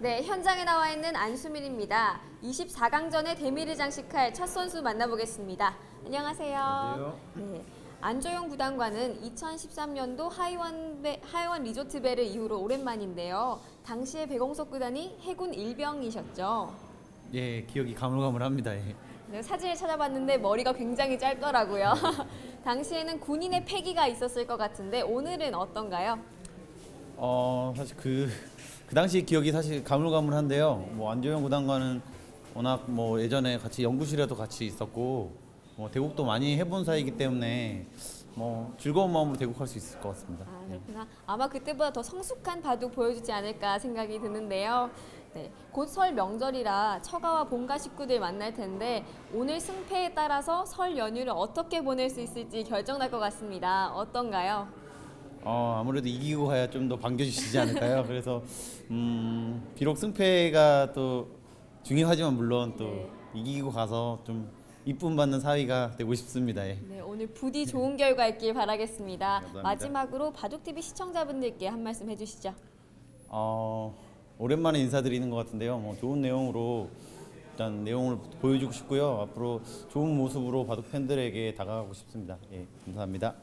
네, 현장에 나와 있는 안수민입니다. 24강전에 대미를 장식할 첫 선수 만나보겠습니다. 안녕하세요. 네, 안조영 구단과는 2013년도 하이원, 배- 하이원 리조트배를 이후로 오랜만인데요. 당시에 백홍석 구단이 해군 일병이셨죠. 예, 기억이 가물가물합니다. 예. 네, 사진을 찾아봤는데 머리가 굉장히 짧더라고요. 당시에는 군인의 패기가 있었을 것 같은데 오늘은 어떤가요? 어, 사실 그, 그 당시 기억이 사실 가물가물한데요. 뭐 안조영 구단과는 워낙 뭐 예전에 같이 연구실에도 같이 있었고 뭐 대국도 많이 해본 사이이기 때문에 뭐 즐거운 마음으로 대국할 수 있을 것 같습니다. 아, 네. 그렇구나. 아마 그때보다 더 성숙한 바둑 보여주지 않을까 생각이 드는데요. 네, 곧 설 명절이라 처가와 본가 식구들 만날 텐데 오늘 승패에 따라서 설 연휴를 어떻게 보낼 수 있을지 결정날 것 같습니다. 어떤가요? 어, 아무래도 이기고 가야 좀 더 반겨주시지 않을까요? 그래서 음, 비록 승패가 또 중요하지만 물론 또 네. 이기고 가서 좀 이쁨 받는 사위가 되고 싶습니다. 예. 네, 오늘 부디 좋은 결과 있길 바라겠습니다. 감사합니다. 마지막으로 바둑TV 시청자분들께 한 말씀 해주시죠. 어, 오랜만에 인사드리는 것 같은데요. 뭐 좋은 내용으로 일단 내용을 보여주고 싶고요. 앞으로 좋은 모습으로 바둑 팬들에게 다가가고 싶습니다. 예, 감사합니다.